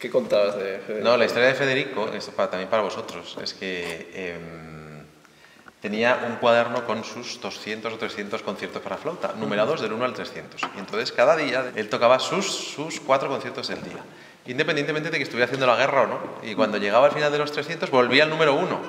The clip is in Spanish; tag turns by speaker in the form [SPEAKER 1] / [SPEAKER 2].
[SPEAKER 1] ¿Qué contabas de Federico?
[SPEAKER 2] No, la historia de Federico, esto para, también para vosotros, es que em, tenía un cuaderno con sus 200 o 300 conciertos para flauta, numerados del 1 al 300. Y entonces cada día él tocaba sus, sus cuatro conciertos del día, independientemente de que estuviera haciendo la guerra o no. Y cuando llegaba al final de los 300 volvía al número 1.